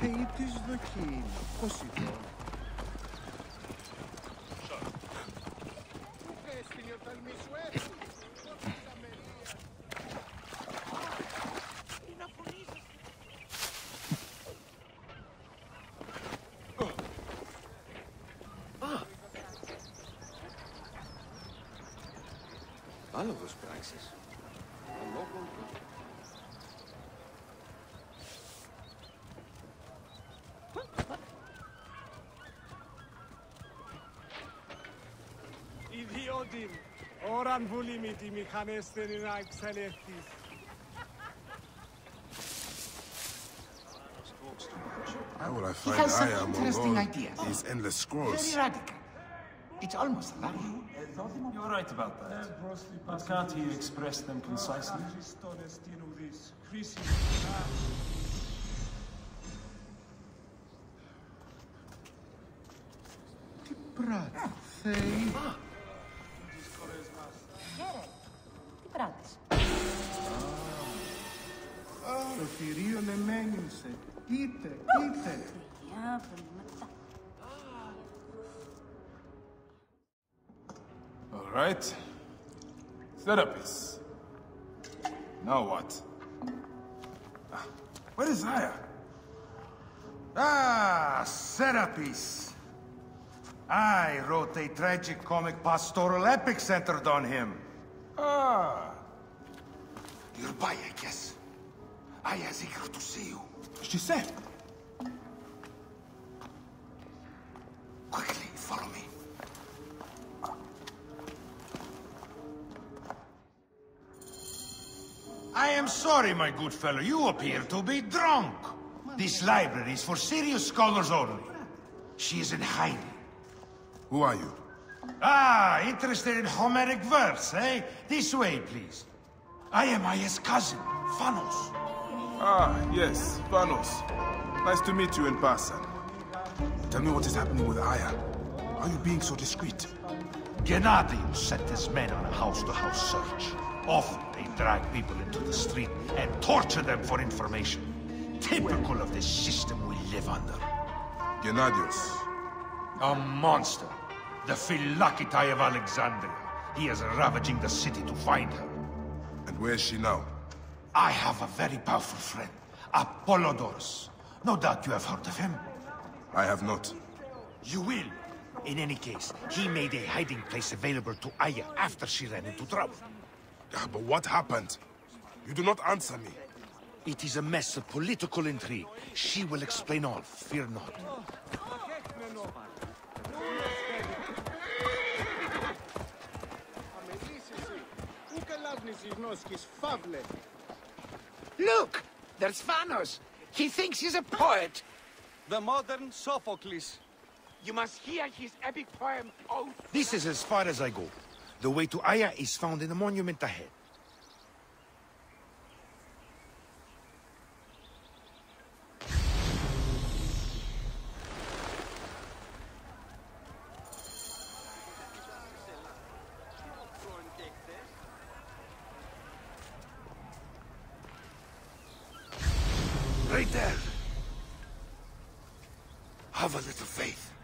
Hey, this is the key. Odin. Oran vuli miti mi kanestenin. How will I find he has some interesting ideas. These endless scrolls. Very radical. It's almost like You're right about that. But can't he express them concisely? Το θηρίο λεμένισε. Είτε, είτε. Διάβολο μετά. All right. Therapist. Now what? Ah, Where is Aya? Ah, Serapis. I wrote a tragic comic pastoral epic centered on him. Ah, You're by, I guess. Aya's eager to see you. She said. Quickly, follow me. I am sorry, my good fellow. You appear to be drunk. This library is for serious scholars only. She is in hiding. Who are you? Ah, interested in Homeric verse, eh? This way, please. I am Aya's cousin, Phanos. Ah, yes, Phanos. Nice to meet you in person. Tell me what is happening with Aya. Are you being so discreet? Gennadios sent his men on a house-to-house search. Often they drag people into the street and torture them for information. Typical of the system we live under. Gennadios. A monster. The Phylakitai of Alexandria. He is ravaging the city to find her. And where is she now? I have a very powerful friend, Apollodorus. No doubt you have heard of him. I have not. You will. In any case, he made a hiding place available to Aya after she ran into trouble. Ah, but what happened? You do not answer me. It is a mess of political intrigue. She will explain all, fear not. Look! There's Phanos! He thinks he's a poet! The modern Sophocles. You must hear his epic poem, Oh... This is as far as I go. The way to Aya is found in the monument ahead. Right there. Have a little faith.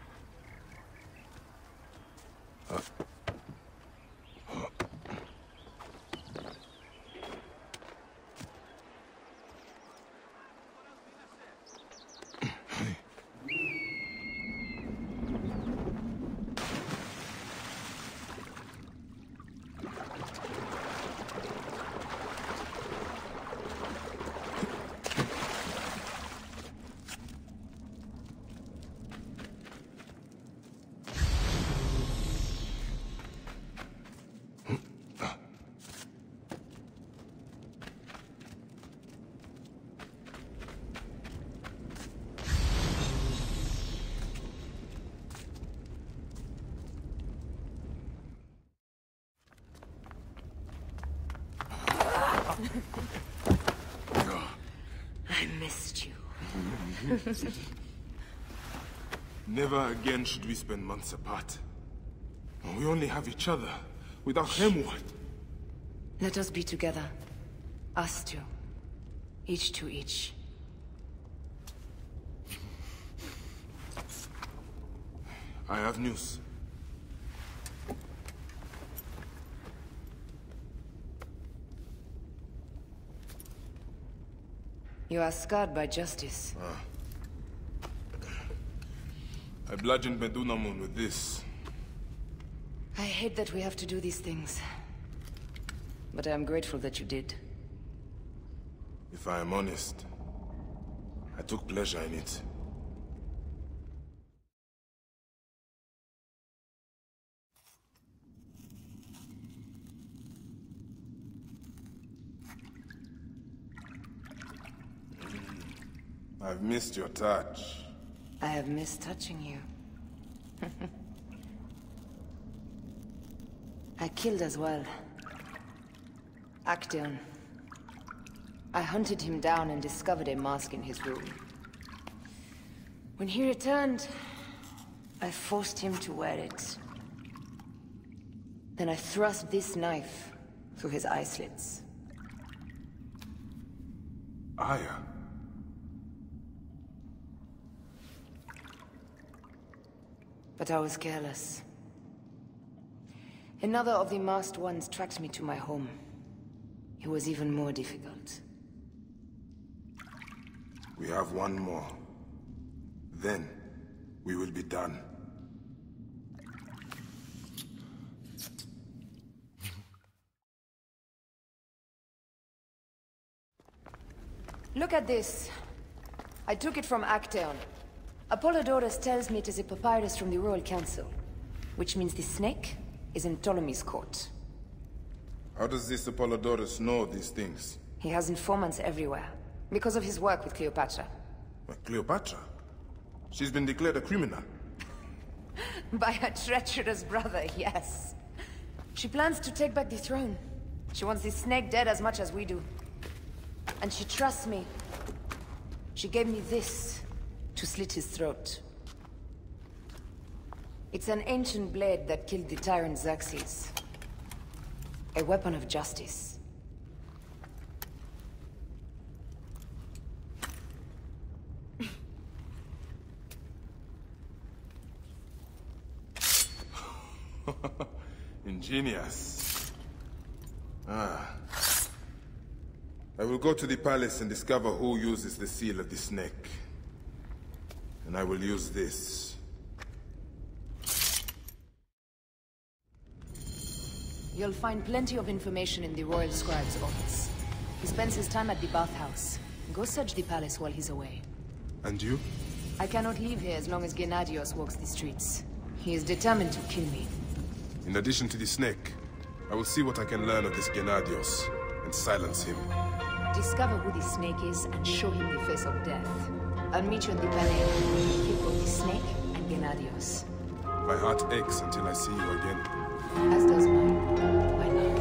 you. Never again should we spend months apart. We only have each other. Without him, what? Let us be together. Us two. Each to each. I have news. You are scarred by justice. Ah. I bludgeoned Medunamun with this. I hate that we have to do these things. But I am grateful that you did. If I am honest, I took pleasure in it. I've missed your touch. I have missed touching you. I killed as well. Actaeon. I hunted him down and discovered a mask in his room. When he returned, I forced him to wear it. Then I thrust this knife through his eye slits. Aya. But I was careless. Another of the masked ones tracked me to my home. It was even more difficult. We have one more. Then, we will be done. Look at this. I took it from Actaeon. Apollodorus tells me it is a papyrus from the Royal Council. Which means the snake is in Ptolemy's court. How does this Apollodorus know these things? He has informants everywhere. Because of his work with Cleopatra. But Cleopatra? She's been declared a criminal. By her treacherous brother, yes. She plans to take back the throne. She wants the snake dead as much as we do. And she trusts me. She gave me this to slit his throat. It's an ancient blade that killed the tyrant Xerxes. A weapon of justice. Ingenious. Ah. I will go to the palace and discover who uses the seal of the snake. And I will use this. You'll find plenty of information in the Royal Scribe's office. He spends his time at the bathhouse. Go search the palace while he's away. And you? I cannot leave here as long as Gennadios walks the streets. He is determined to kill me. In addition to the snake, I will see what I can learn of this Gennadios and silence him. Discover who the snake is and show him the face of death. I'll meet you in the ballet and kill the snake and Gennadios. My heart aches until I see you again. As does mine, my love.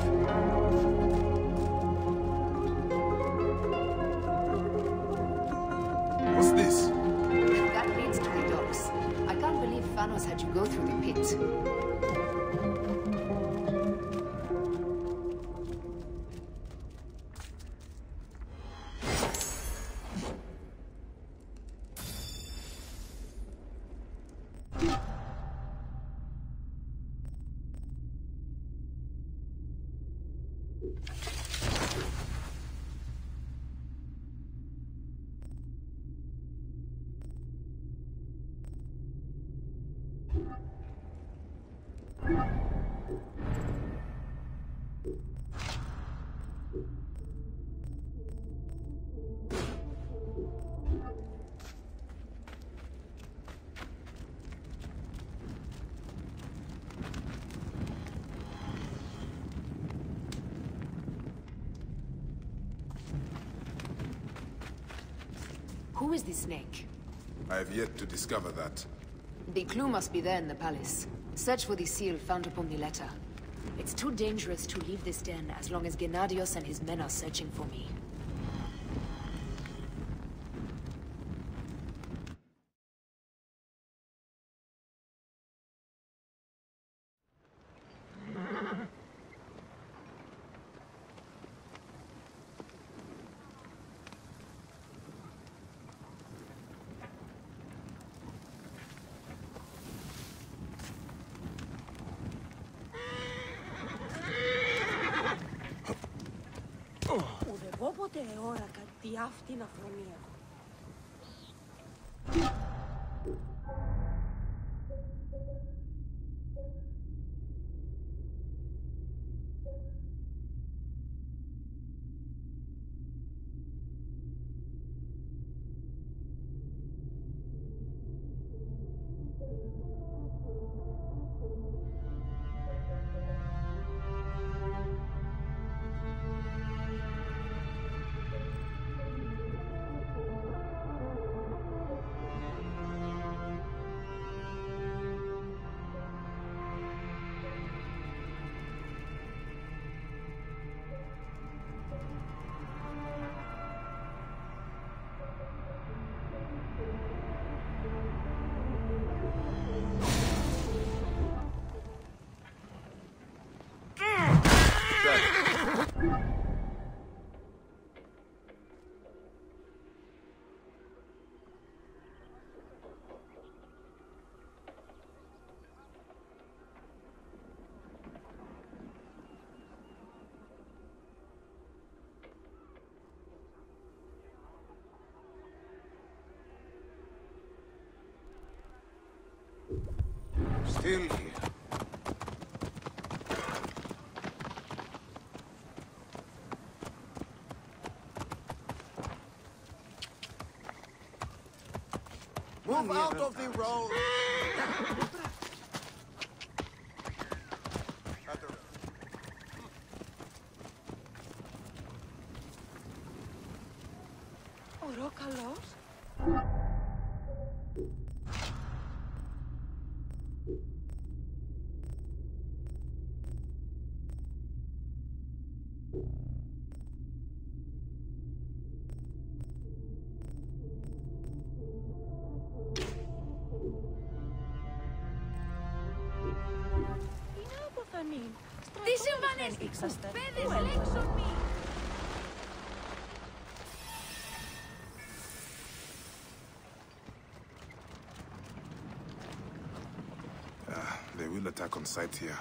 What's this? That leads to the docks. I can't believe Phanos had you go through the pit. Who is the snake? I have yet to discover that. The clue must be there in the palace. Search for the seal found upon the letter. It's too dangerous to leave this den as long as Gennadios and his men are searching for me. και αυτή διάφτην αφρονία. Still here. Move out of the road! Oro calor? Ah, they will attack on sight here.